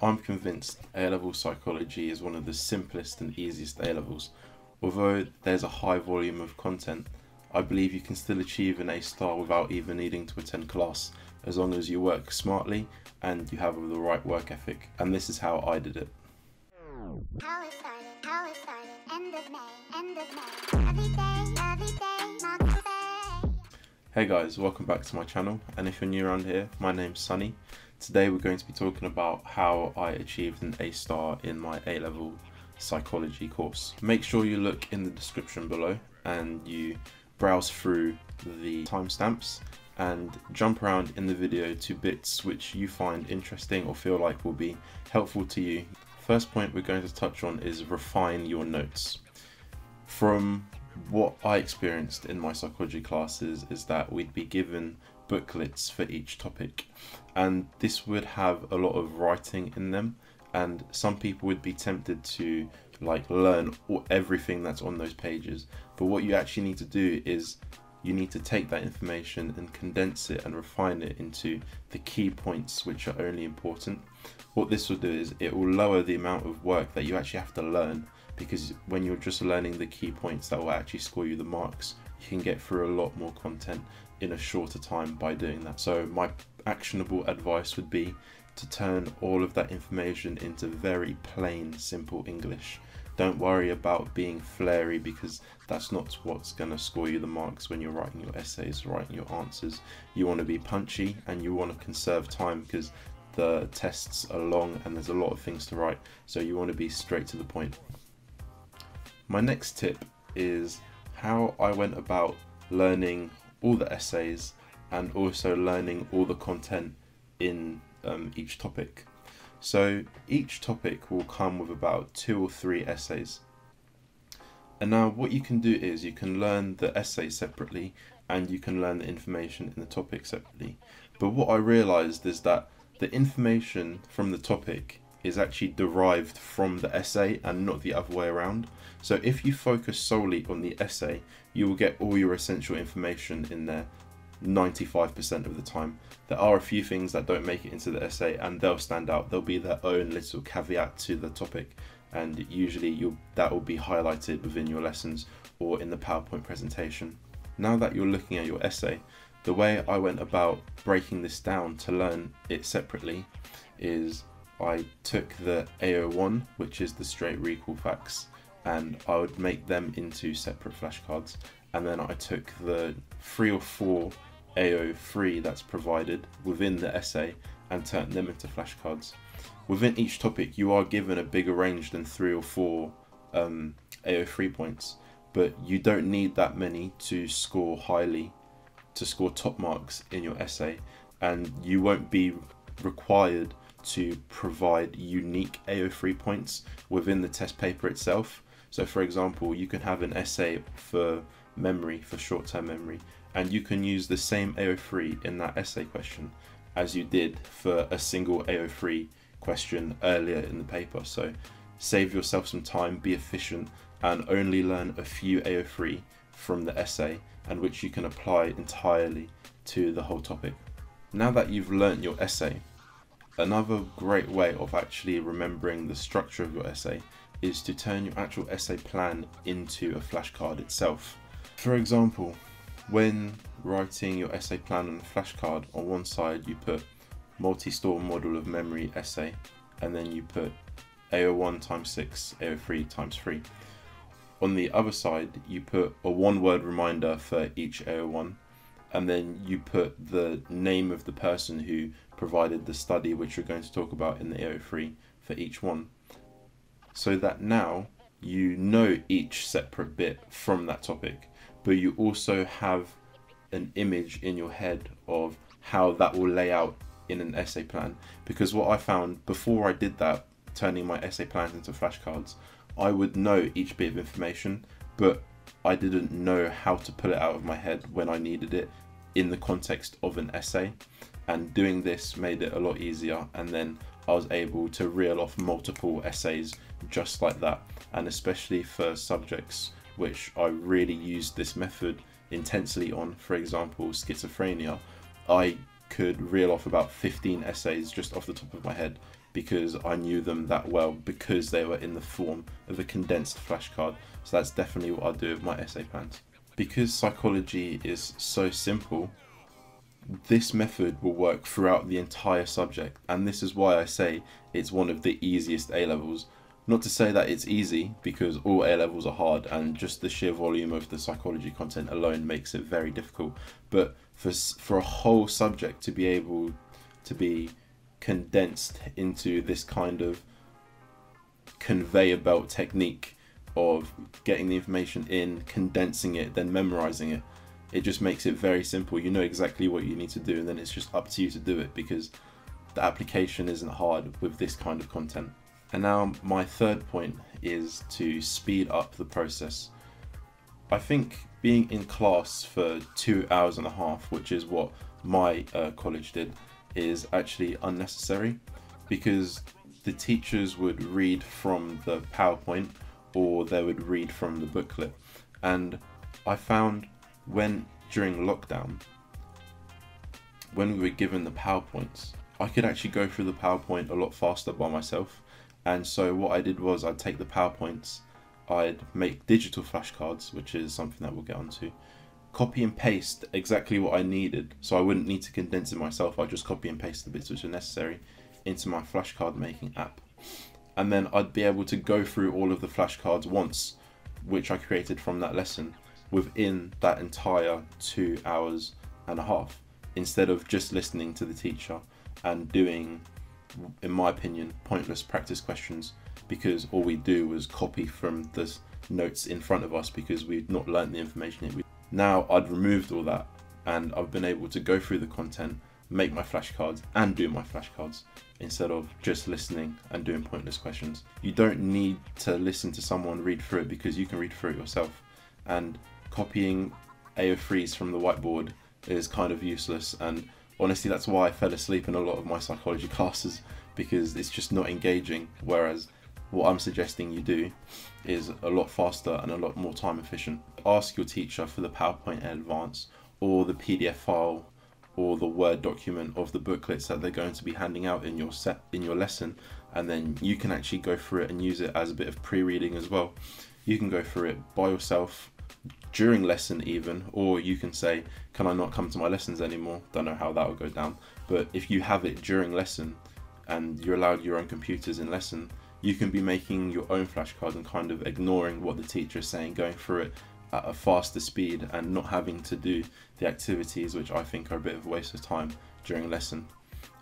I'm convinced A-level psychology is one of the simplest and easiest A-levels. Although there's a high volume of content, I believe you can still achieve an A star without even needing to attend class, as long as you work smartly and you have the right work ethic. And this is how I did it. How it started, how it started, Hey guys, welcome back to my channel, and if you're new around here, my name's Sunny. Today we're going to be talking about how I achieved an A star in my A-level psychology course. Make sure you look in the description below and you browse through the timestamps and jump around in the video to bits which you find interesting or feel like will be helpful to you. First point we're going to touch on is refine your notes. From what I experienced in my psychology classes is that we'd be given booklets for each topic and this would have a lot of writing in them and some people would be tempted to like learn everything that's on those pages. But what you actually need to do is you need to take that information and condense it and refine it into the key points which are only important. What this will do is it will lower the amount of work that you actually have to learn because when you're just learning the key points that will actually score you the marks you can get through a lot more content in a shorter time by doing that. So my actionable advice would be to turn all of that information into very plain, simple English. Don't worry about being flary because that's not what's going to score you the marks when you're writing your essays, writing your answers. You want to be punchy and you want to conserve time because the tests are long and there's a lot of things to write, so you want to be straight to the point. My next tip is how I went about learning all the essays and also learning all the content in um, each topic. So each topic will come with about two or three essays. And now what you can do is you can learn the essay separately and you can learn the information in the topic separately. But what I realized is that the information from the topic is actually derived from the essay and not the other way around. So if you focus solely on the essay, you will get all your essential information in there 95% of the time. There are a few things that don't make it into the essay and they'll stand out. There'll be their own little caveat to the topic and usually that will be highlighted within your lessons or in the PowerPoint presentation. Now that you're looking at your essay, the way I went about breaking this down to learn it separately is I took the AO1, which is the straight recall facts, and I would make them into separate flashcards. And then I took the three or four AO3 that's provided within the essay and turned them into flashcards. Within each topic, you are given a bigger range than three or four um, AO3 points, but you don't need that many to score highly, to score top marks in your essay, and you won't be required to provide unique AO3 points within the test paper itself. So for example, you can have an essay for memory, for short-term memory, and you can use the same AO3 in that essay question as you did for a single AO3 question earlier in the paper. So save yourself some time, be efficient, and only learn a few AO3 from the essay and which you can apply entirely to the whole topic. Now that you've learnt your essay, Another great way of actually remembering the structure of your essay is to turn your actual essay plan into a flashcard itself. For example, when writing your essay plan on a flashcard, on one side you put multi-store model of memory essay and then you put AO1 times 6, AO3 times 3. On the other side you put a one word reminder for each AO1 and then you put the name of the person who provided the study which we're going to talk about in the AO3 for each one. So that now you know each separate bit from that topic, but you also have an image in your head of how that will lay out in an essay plan. Because what I found before I did that, turning my essay plans into flashcards, I would know each bit of information, but I didn't know how to pull it out of my head when I needed it in the context of an essay and doing this made it a lot easier and then I was able to reel off multiple essays just like that and especially for subjects which I really used this method intensely on for example schizophrenia I could reel off about 15 essays just off the top of my head because I knew them that well because they were in the form of a condensed flashcard. So that's definitely what I'll do with my essay plans. Because psychology is so simple, this method will work throughout the entire subject and this is why I say it's one of the easiest A levels. Not to say that it's easy because all A levels are hard and just the sheer volume of the psychology content alone makes it very difficult but for for a whole subject to be able to be condensed into this kind of conveyor belt technique of getting the information in, condensing it, then memorizing it. It just makes it very simple. You know exactly what you need to do, and then it's just up to you to do it because the application isn't hard with this kind of content. And now, my third point is to speed up the process. I think being in class for two hours and a half, which is what my uh, college did, is actually unnecessary because the teachers would read from the PowerPoint or they would read from the booklet. And I found when during lockdown, when we were given the PowerPoints, I could actually go through the PowerPoint a lot faster by myself. And so what I did was I'd take the PowerPoints, I'd make digital flashcards, which is something that we'll get onto, copy and paste exactly what I needed, so I wouldn't need to condense it myself. I'd just copy and paste the bits which are necessary into my flashcard making app. And then I'd be able to go through all of the flashcards once, which I created from that lesson, within that entire two hours and a half, instead of just listening to the teacher and doing, in my opinion, pointless practice questions because all we do was copy from the notes in front of us because we'd not learnt the information. Now I'd removed all that and I've been able to go through the content, make my flashcards and do my flashcards instead of just listening and doing pointless questions. You don't need to listen to someone read through it because you can read through it yourself. And copying AO3s from the whiteboard is kind of useless and honestly that's why I fell asleep in a lot of my psychology classes because it's just not engaging whereas what I'm suggesting you do is a lot faster and a lot more time efficient. Ask your teacher for the PowerPoint in advance or the PDF file or the Word document of the booklets that they're going to be handing out in your set in your lesson and then you can actually go through it and use it as a bit of pre-reading as well. You can go through it by yourself during lesson even or you can say can I not come to my lessons anymore don't know how that will go down but if you have it during lesson and you're allowed your own computers in lesson you can be making your own flashcards and kind of ignoring what the teacher is saying, going through it at a faster speed and not having to do the activities which I think are a bit of a waste of time during lesson.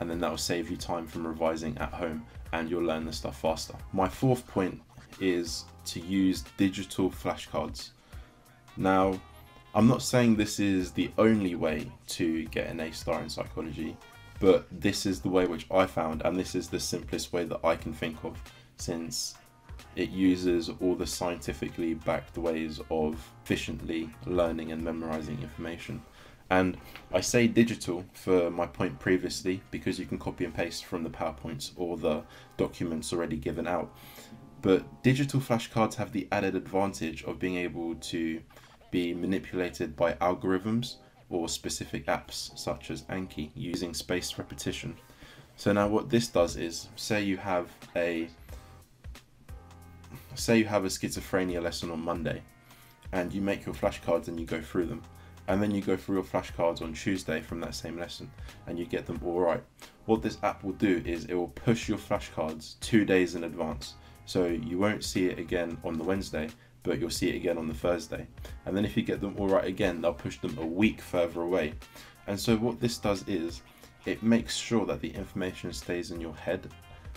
And then that will save you time from revising at home and you'll learn the stuff faster. My fourth point is to use digital flashcards. Now, I'm not saying this is the only way to get an A star in psychology, but this is the way which I found, and this is the simplest way that I can think of since it uses all the scientifically backed ways of efficiently learning and memorizing information. And I say digital for my point previously because you can copy and paste from the PowerPoints or the documents already given out. But digital flashcards have the added advantage of being able to be manipulated by algorithms or specific apps such as Anki using spaced repetition. So now what this does is, say you have a say you have a schizophrenia lesson on Monday and you make your flashcards and you go through them and then you go through your flashcards on Tuesday from that same lesson and you get them all right. What this app will do is it will push your flashcards two days in advance. So you won't see it again on the Wednesday, but you'll see it again on the Thursday. And then if you get them all right again, they'll push them a week further away. And so what this does is it makes sure that the information stays in your head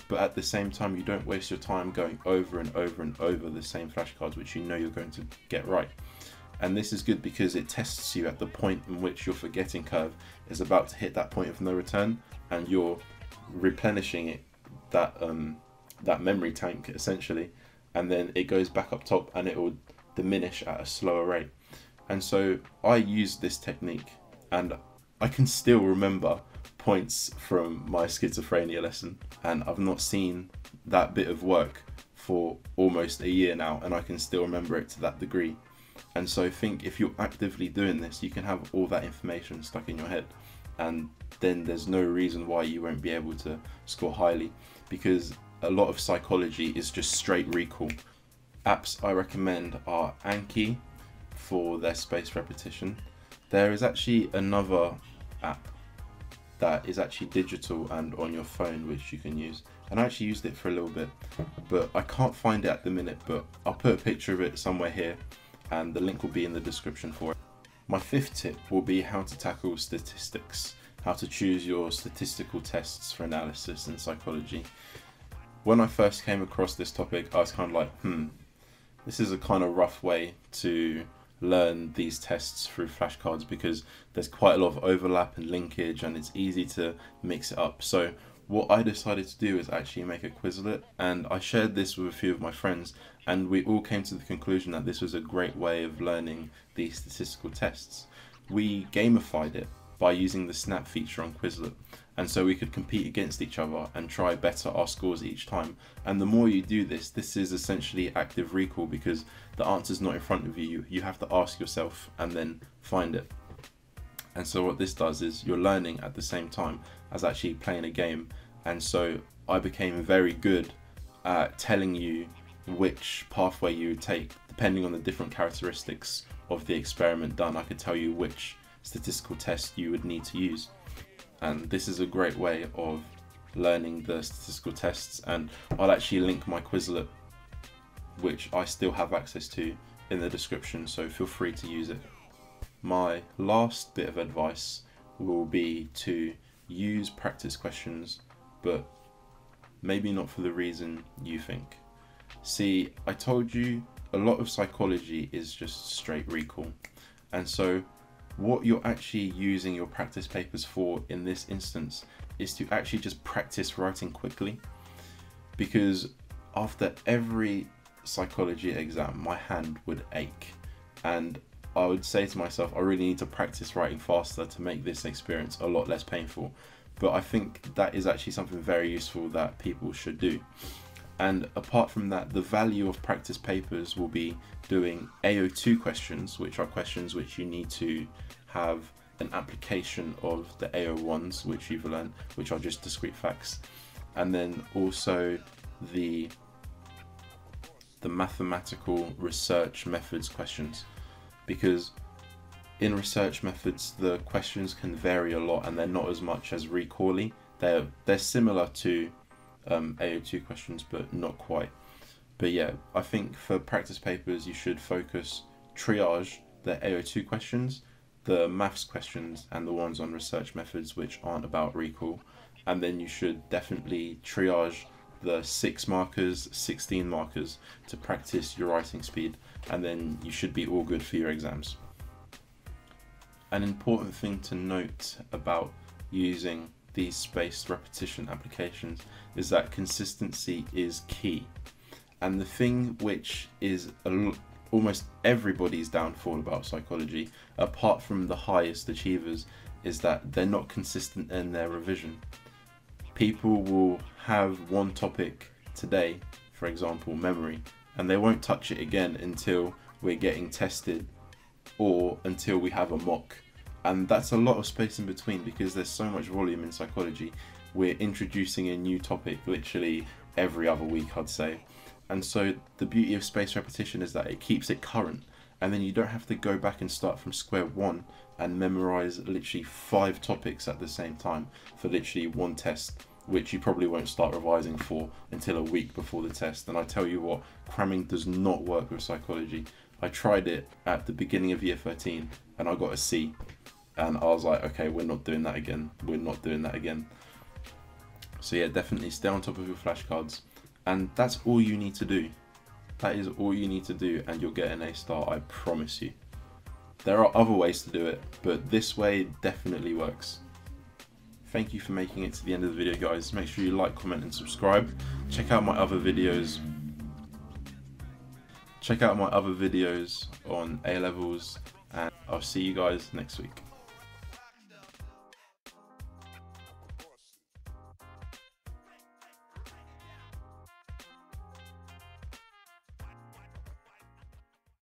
but at the same time you don't waste your time going over and over and over the same flashcards which you know you're going to get right. And this is good because it tests you at the point in which your forgetting curve is about to hit that point of no return and you're replenishing it that um, that memory tank essentially. And then it goes back up top and it will diminish at a slower rate. And so I used this technique and I can still remember points from my schizophrenia lesson, and I've not seen that bit of work for almost a year now, and I can still remember it to that degree. And so I think if you're actively doing this, you can have all that information stuck in your head, and then there's no reason why you won't be able to score highly because a lot of psychology is just straight recall. Apps I recommend are Anki for their spaced repetition. There is actually another app that is actually digital and on your phone which you can use and I actually used it for a little bit but I can't find it at the minute but I'll put a picture of it somewhere here and the link will be in the description for it. My fifth tip will be how to tackle statistics, how to choose your statistical tests for analysis in psychology. When I first came across this topic I was kind of like hmm this is a kind of rough way to learn these tests through flashcards because there's quite a lot of overlap and linkage and it's easy to mix it up. So what I decided to do is actually make a Quizlet and I shared this with a few of my friends and we all came to the conclusion that this was a great way of learning these statistical tests. We gamified it by using the snap feature on Quizlet and so we could compete against each other and try better our scores each time and the more you do this this is essentially active recall because the answer's not in front of you. You have to ask yourself and then find it. And so what this does is you're learning at the same time as actually playing a game. And so I became very good at telling you which pathway you would take depending on the different characteristics of the experiment done. I could tell you which statistical test you would need to use. And this is a great way of learning the statistical tests. And I'll actually link my Quizlet which I still have access to in the description so feel free to use it. My last bit of advice will be to use practice questions but maybe not for the reason you think. See, I told you a lot of psychology is just straight recall and so what you're actually using your practice papers for in this instance is to actually just practice writing quickly because after every psychology exam my hand would ache. And I would say to myself I really need to practice writing faster to make this experience a lot less painful. But I think that is actually something very useful that people should do. And apart from that the value of practice papers will be doing AO2 questions which are questions which you need to have an application of the AO1s which you've learned which are just discrete facts. And then also the the mathematical research methods questions because in research methods the questions can vary a lot and they're not as much as recally they're they're similar to um, AO2 questions, but not quite. But yeah, I think for practice papers, you should focus triage the AO2 questions, the maths questions, and the ones on research methods, which aren't about recall. And then you should definitely triage the six markers, 16 markers to practice your writing speed, and then you should be all good for your exams. An important thing to note about using these spaced repetition applications is that consistency is key. And the thing which is almost everybody's downfall about psychology, apart from the highest achievers, is that they're not consistent in their revision. People will have one topic today, for example, memory, and they won't touch it again until we're getting tested or until we have a mock and that's a lot of space in between because there's so much volume in psychology. We're introducing a new topic literally every other week, I'd say. And so the beauty of space repetition is that it keeps it current and then you don't have to go back and start from square one and memorize literally five topics at the same time for literally one test which you probably won't start revising for until a week before the test and I tell you what cramming does not work with psychology I tried it at the beginning of year 13 and I got a C and I was like, okay, we're not doing that again. We're not doing that again. So yeah, definitely stay on top of your flashcards, and that's all you need to do. That is all you need to do, and you'll get an A star. I promise you. There are other ways to do it, but this way definitely works. Thank you for making it to the end of the video, guys. Make sure you like, comment, and subscribe. Check out my other videos. Check out my other videos on A levels, and I'll see you guys next week.